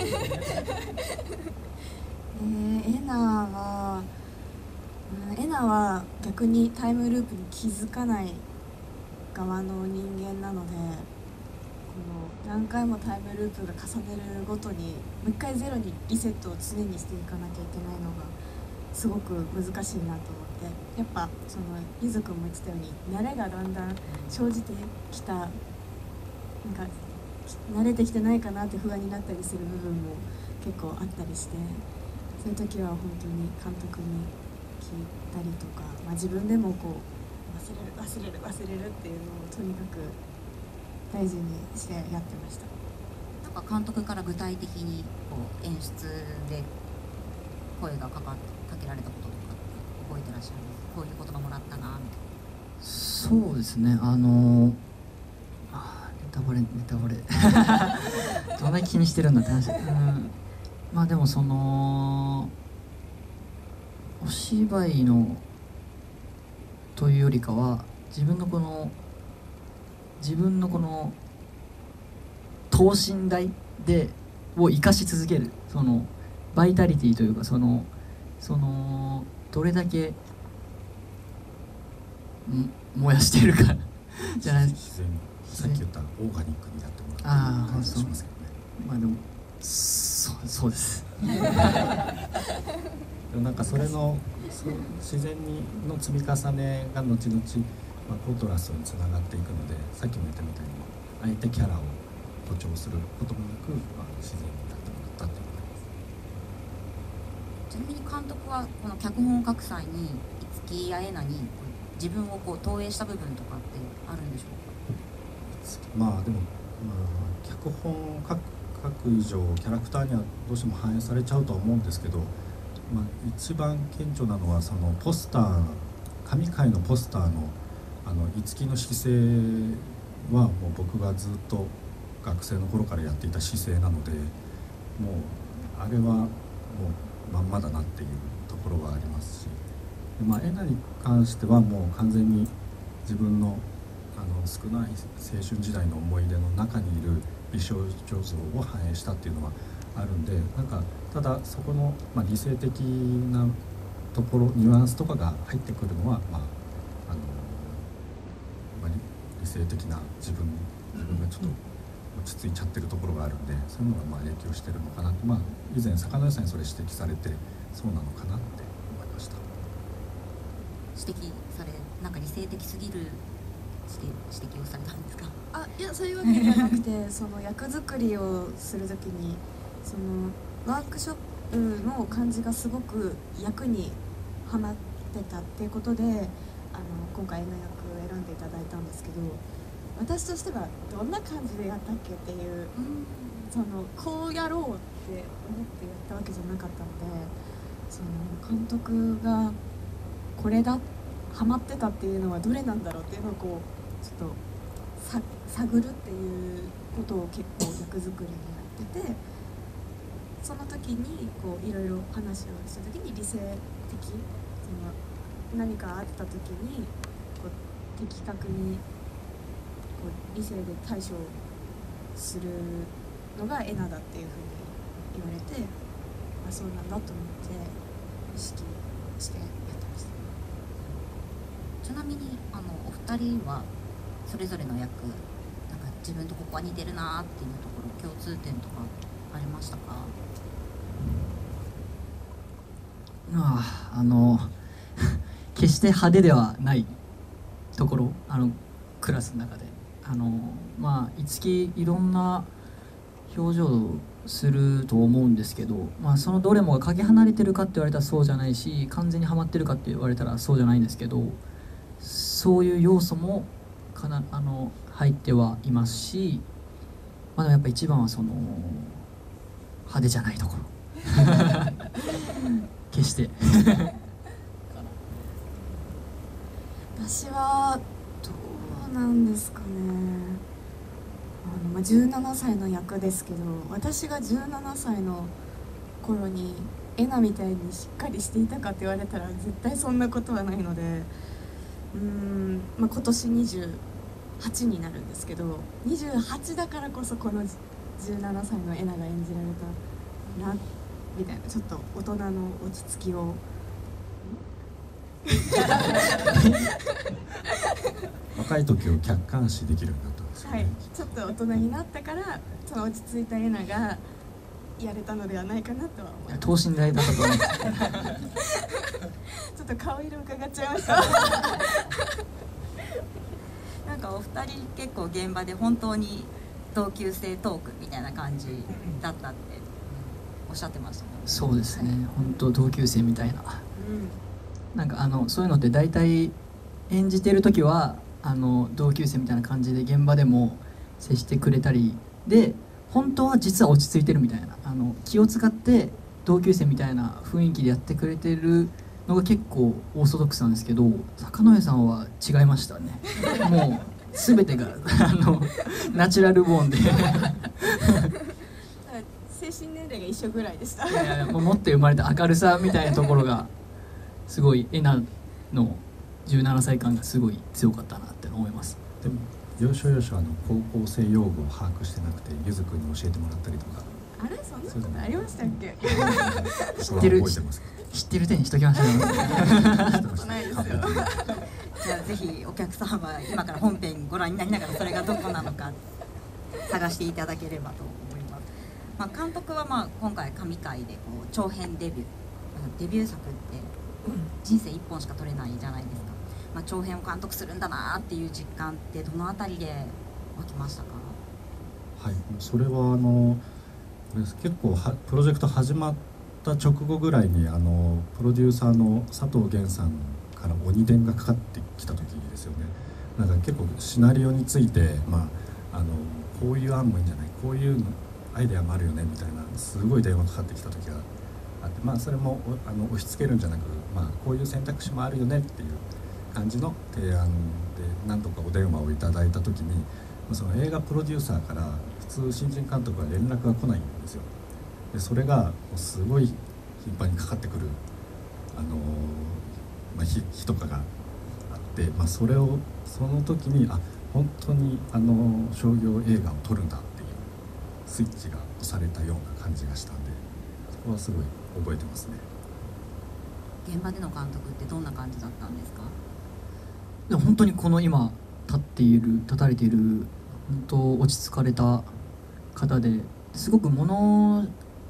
えー、エナはエナは逆にタイムループに気づかない側の人間なのでこの何回もタイムループが重ねるごとにもう一回ゼロにリセットを常にしていかなきゃいけないのがすごく難しいなと思ってやっぱそのゆずくんも言ってたように慣れがだんだん生じてきたなんか慣れてきてないかなって不安になったりする部分も結構あったりしてそういう時は本当に監督に聞いたりとか、まあ、自分でもこう忘れる忘れる忘れるっていうのをとにかく大事にしてやってました。なんか監督から具体的にこう演出で声がかかかけられたこととか覚えてらっしゃいます？こういう言葉もらったなみたいな。そうですね。あのあネタバレネタバレ。どんなに気にしてるんだって話、うん、まあでもそのお芝居のというよりかは自分のこの自分のこの等身大でを生かし続けるそのバイタリティというかそのそのどれだけ燃やしているか。じゃない自然さっき言ったオーガニックになってもらってる感じがしますけどね。まあでもそうそうです。なんかそれの自然にの積み重ねが後々、まあ、コントラストにつながっていくのでさっきも言ったみたいに相手キャラを誇張することもなく、まあ、自然になってもらったっていうことです。ちなみに監督はこの脚本を書く際に五木やえなに自分をこう投影した部分とかってあるんでしょうか？まあでも、まあ、脚本を書く書く以上キャラクターにはどうしても反映されちゃうとは思うんですけどまあ、一番顕著なのはそのポスター神回のポスターのあの五木の姿勢はもう僕がずっと学生の頃からやっていた姿勢なのでもうあれはもうまんまだなっていうところはありますし、まあ、エナに関してはもう完全に自分のあの少ない青春時代の思い出の中にいる美少女像を反映したっていうのはあるんでなんかただそこの、まあ、理性的なところニュアンスとかが入ってくるのは、まああのまあ、理性的な自分自分がちょっと落ち着いちゃってるところがあるんでそういうのがまあ影響してるのかなと。まあ、以前坂野さんにそれ指摘されてそうなのかなって思いました。指摘されなんか理性的すぎる指摘をされたんですか？あいやそういうわけじゃなくて その役作りをする時にそのワークショップの感じがすごく役にはまってたっていうことであの今回の役選んでいただいたんですけど私としてはどんな感じでやったっけっていう、うん、そのこうやろうって思ってやったわけじゃなかったのでその監督がこれだハマってたっていうのはどれなんだろうっていうのをこうちょっと探るっていうことを結構役作りにやってて。その時にこういろいろ話をした時に理性的その何かあった時にこう的確にこう理性で対処するのがエナだっていうふうに言われてあそうなんだと思って意識してやってましたちなみにあのお二人はそれぞれの役なんか自分とここは似てるなっていうところ共通点とかありましたか？ああの 決して派手ではないところあのクラスの中で。あのまあいつきいろんな表情をすると思うんですけど、まあ、そのどれもがかけ離れてるかって言われたらそうじゃないし完全にはまってるかって言われたらそうじゃないんですけどそういう要素もかなあの入ってはいますし、まあ、でもやっぱ一番はその派手じゃないところ。決して。私はどうなんですかね。あの、まあ、17歳の役ですけど私が17歳の頃にエナみたいにしっかりしていたかって言われたら絶対そんなことはないのでうん、まあ、今年28になるんですけど28だからこそこの17歳のエナが演じられたなみたいなちょっと大人の落ち着きを。若い時を客観視できるようになったんですよね、はい。ちょっと大人になったからその落ち着いたエナがやれたのではないかなとは思います。等身大だったと思いますちょっと顔色伺っちゃいました。なんかお二人結構現場で本当に同級生トークみたいな感じだったっておっしゃってましたもんね。そうですね。本当同級生みたいな。うん。なんかあのそういうのって大体演じてる時はあの同級生みたいな感じで現場でも接してくれたりで本当は実は落ち着いてるみたいなあの気を使って同級生みたいな雰囲気でやってくれてるのが結構オーソドックスなんですけど坂上さんは違いましたね。もう全てがあのナチュラルボーンで。い精神年齢が一緒ぐらいでした。やいやもう持って生まれた明るさみたいなところがすごいエナの17歳間がすごい強かったなって思います。でも要所要所あの高校生用語を把握してなくてゆずくんに教えてもらったりとか。あれ？そんなことありましたっけ？知ってる知ってる。手にしときましょう知ってましたないですよ。じゃあぜひお客さんは今から本編ご覧になりながらそれがどこなのか探していただければと思います、まあ、監督はまあ今回神回でこう長編デビューデビュー作って人生一本しか撮れないじゃないですか、まあ、長編を監督するんだなっていう実感ってどのあたりで湧きましたか？はいそれはあの結構はプロジェクト始まった直後ぐらいにあのプロデューサーの佐藤源さんから鬼電がかかってきた時ですよね。なんか結構シナリオについて、まあ、あのこういう案もいいんじゃないこういうのアイデアもあるよねみたいなすごい電話かかってきた時があってまあそれもあの押し付けるんじゃなく、まあ、こういう選択肢もあるよねっていう感じの提案で何とかお電話をいただいた時にその映画プロデューサーから普通新人監督は連絡が来ないんですよ。でそれがすごい頻繁にかかってくるあのまあ、日日とかがあって、まあ、それをその時にあ本当にあの商業映画を撮るんだっていうスイッチが押されたような感じがしたんでそこはすごい覚えてますね。現場での監督ってどんな感じだったんですか？で本当にこの今立っている立たれている本当落ち着かれた方ですごく物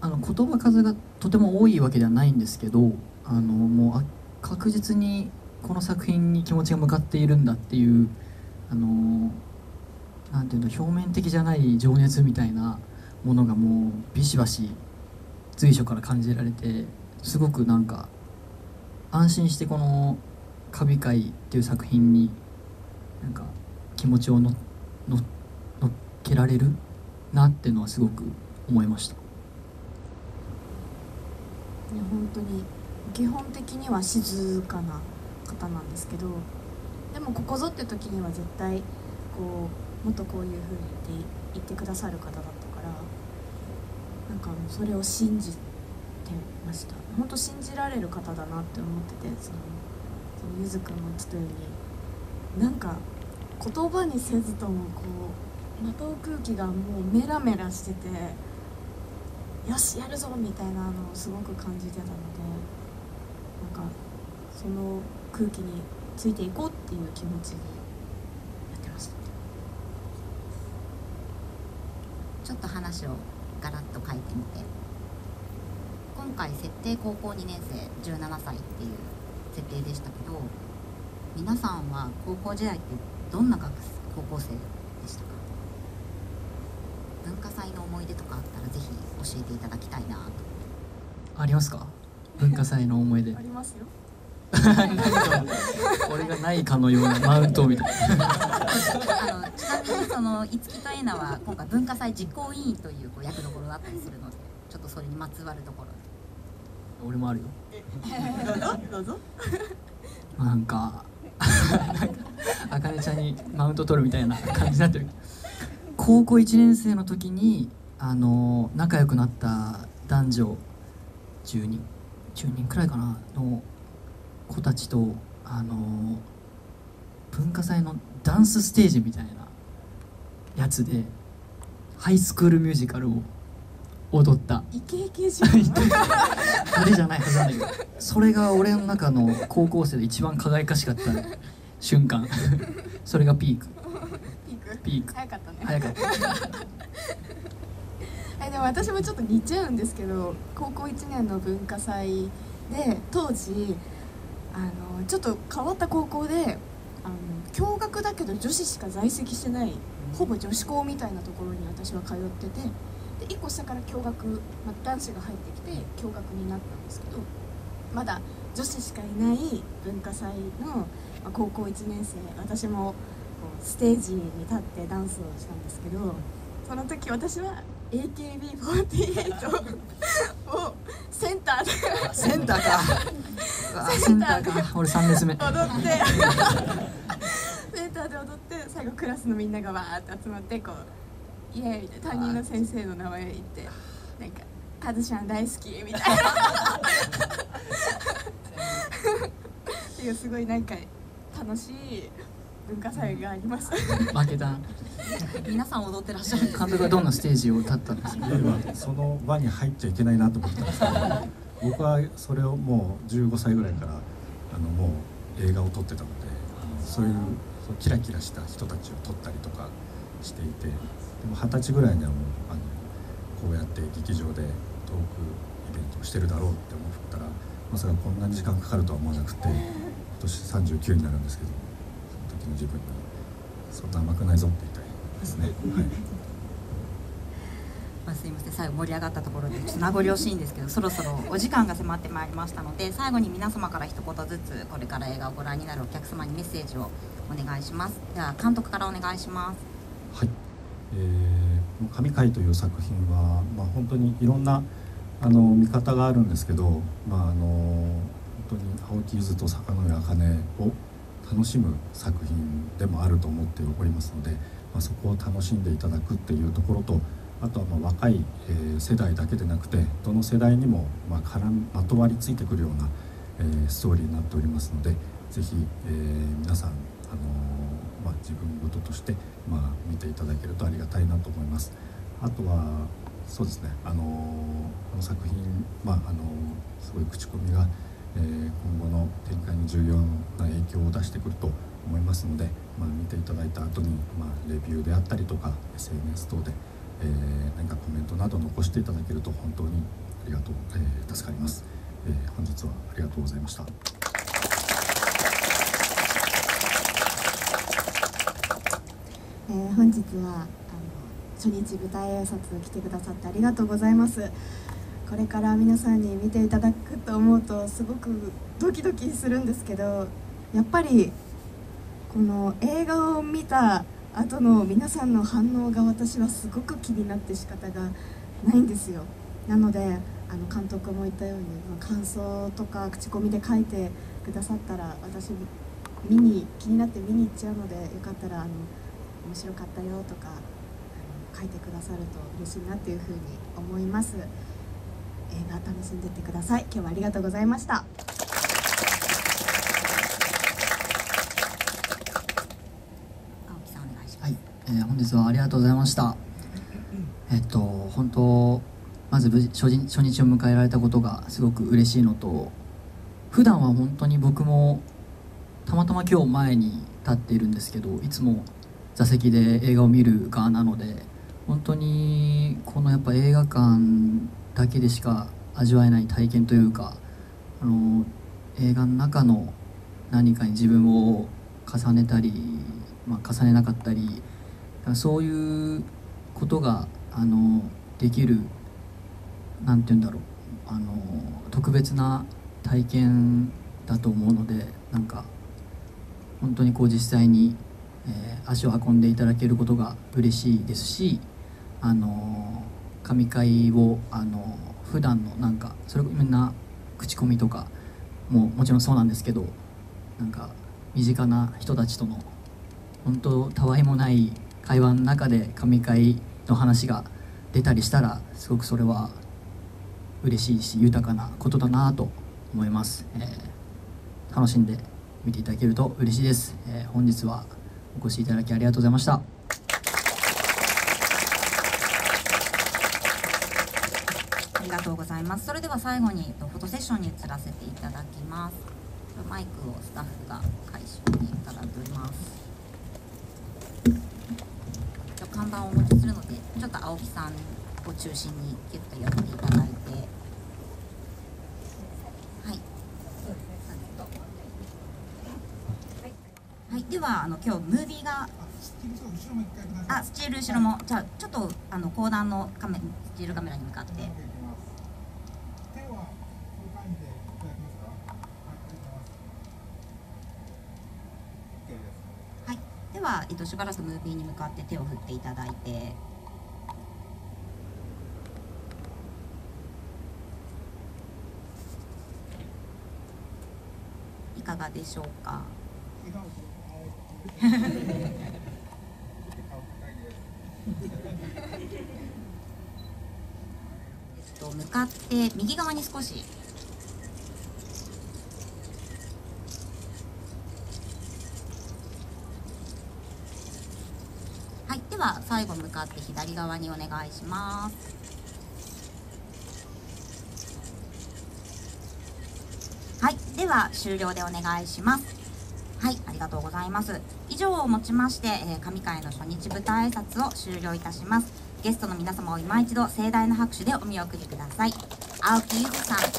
あの言葉数がとても多いわけではないんですけどあのもうあ確実にこの作品に気持ちが向かっているんだっていうあのなていうの表面的じゃない情熱みたいなものがもうビシバシ随所から感じられてすごくなんか安心してこの「カビ会」っていう作品になんか気持ちをのの乗っけられるなっていうのはすごく思いました。いや本当に基本的には静かな方なんですけどでもここぞって時には絶対こうもっとこういう風に言って言ってくださる方だったからなんかもうそれを信じてました。本当信じられる方だなって思っててそのゆずくんも言ってたようになんか言葉にせずともこうまとう空気がもうメラメラしててよしやるぞみたいなのをすごく感じてたのでなんかその空気についていこうっていう気持ちにやってました。ちょっと話をガラッと変えてみて。今回設定高校2年生17歳っていう設定でしたけど皆さんは高校時代ってどんな学高校生でしたか？文化祭の思い出とかあったらぜひ教えていただきたいなと。ありますか？文化祭の思い出。ありますよ。俺がないかのようなマウントみたいな。あのちなみにその五木とえなは今回文化祭実行委員というこう役どころだったりするのでちょっとそれにまつわるところ俺もあるよ。どうぞ。まあなんかなんかあかねちゃんにマウント取るみたいな感じになってる。高校1年生の時にあの仲良くなった男女10人10人くらいかなの子たちとあの文化祭のダンスステージみたいなやつでハイスクールミュージカルを踊った。イケイケじゃん。派手じゃないはずなんだけどそれが俺の中の高校生で一番輝かしかった瞬間。それがピーク。ピーク？ピーク。早かったね。早かった。えでも私もちょっと似ちゃうんですけど高校1年の文化祭で当時あのちょっと変わった高校であの共学だけど女子しか在籍してないほぼ女子校みたいなところに私は通っててで1個下から共学、まあ、男子が入ってきて共学になったんですけどまだ女子しかいない文化祭の、まあ高校1年生私もステージに立ってダンスをしたんですけどその時私は AKB48 を センターで センターか。センターか。俺3列目。踊って。センターで踊って最後クラスのみんながわーって集まってこうイエーイって担任の先生の名前言ってなんか「カズちゃん大好き」みたいな。っていうすごいなんか楽しい文化祭があります。負けた。皆さん踊ってらっしゃる。監督はどんなステージを立ったんですか？その輪に入っちゃいけないなと思ってたんですけど僕はそれをもう15歳ぐらいからあのもう映画を撮ってたのでそういうそうキラキラした人たちを撮ったりとかしていてでも二十歳ぐらいにはもうあのこうやって劇場でトークイベントをしてるだろうって思ったらまさかこんなに時間かかるとは思わなくて今年39になるんですけどその時の自分にそんな甘くないぞって言いたいですね。はい。まあ、すいません。最後盛り上がったところでちょっと名残惜しいんですけどそろそろお時間が迫ってまいりましたので最後に皆様から一言ずつこれから映画をご覧になるお客様にメッセージをお願いします。では監督からお願いします。はい、えー、この神回という作品は、まあ、本当にいろんなあの見方があるんですけど、まあ、あの本当に青木ゆずと坂上茜を楽しむ作品でもあると思っておりますので、まあ、そこを楽しんでいただくっていうところとあとはま若い、え世代だけでなくてどの世代にもま絡まとわりついてくるような、えストーリーになっておりますのでぜひ、え皆さん、あのーまあ、自分事として、まあ、見ていただけるとありがたいなと思います。あとはそうですね、あのーこの作品、まああのーすごい口コミが、えー今後の展開に重要な影響を出してくると思いますので、まあ、見ていただいた後に、まあ、レビューであったりとか SNS 等で、えー何かコメントなど残していただけると本当にありがとう、えー助かります、えー本日はありがとうございました。えー本日はあの初日舞台挨拶来てくださってありがとうございます。これから皆さんに見ていただくと思うとすごくドキドキするんですけどやっぱりこの映画を見た後の皆さんの反応が私はすごく気になって仕方がないんですよ。なのであの監督も言ったように感想とか口コミで書いてくださったら私見に気になって見に行っちゃうのでよかったらあの面白かったよとか書いてくださると嬉しいなっていうふうに思います。映画楽しんでってください。今日はありがとうございました。青木さんお願いします。はい、えー本日はありがとうございました。えっと本当まず無事初日初日を迎えられたことがすごく嬉しいのと、普段は本当に僕もたまたま今日前に立っているんですけど、いつも座席で映画を見る側なので、本当にこのやっぱ映画館だけでしか味わえない体験というか、あの映画の中の何かに自分を重ねたり、まあ、重ねなかったりそういうことがあのできるなんて言うんだろうあの特別な体験だと思うのでなんか本当にこう実際に、えー足を運んでいただけることが嬉しいですしあの神会をあの普段のなんかそれみんな口コミとかももちろんそうなんですけどなんか身近な人たちとの本当たわいもない会話の中で神会の話が出たりしたらすごくそれは嬉しいし豊かなことだなと思います、えー楽しんで見ていただけると嬉しいです、えー本日はお越しいただきありがとうございました。ありがとうございます。それでは最後にフォトセッションに移らせていただきます。マイクをスタッフが回収にいただいております。看板をお持ちするのでちょっと青木さんを中心にぎゅっとやっていただいて。ではあの今日ムービーがあスチール後ろもじゃあちょっとあの講談のカメスチールカメラに向かって。はい。では、えっと、しばらくムービーに向かって手を振っていただいて。いかがでしょうか？と向かって右側に少しはいでは最後向かって左側にお願いします。はいでは終了でお願いします。はい、ありがとうございます。以上をもちまして、えー、神会の初日舞台挨拶を終了いたします。ゲストの皆様を今一度盛大な拍手でお見送りください。青木ゆずさん、中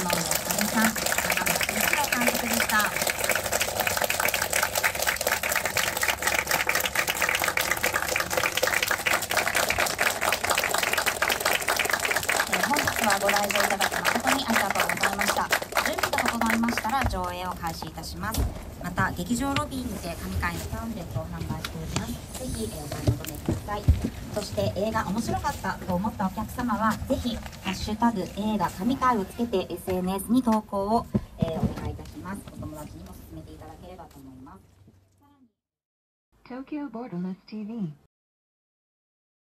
野上かみさん、中村一郎監督でした。えー本日はご来場いただき誠にありがとうございました。準備が整いましたら上映を開始いたします。また劇場ロビーにて神回のパンフレットを販売しております。ぜひ、えーお買い求めください。そして映画面白かったと思ったお客様はぜひハッシュタグ映画神回をつけて SNS に投稿を、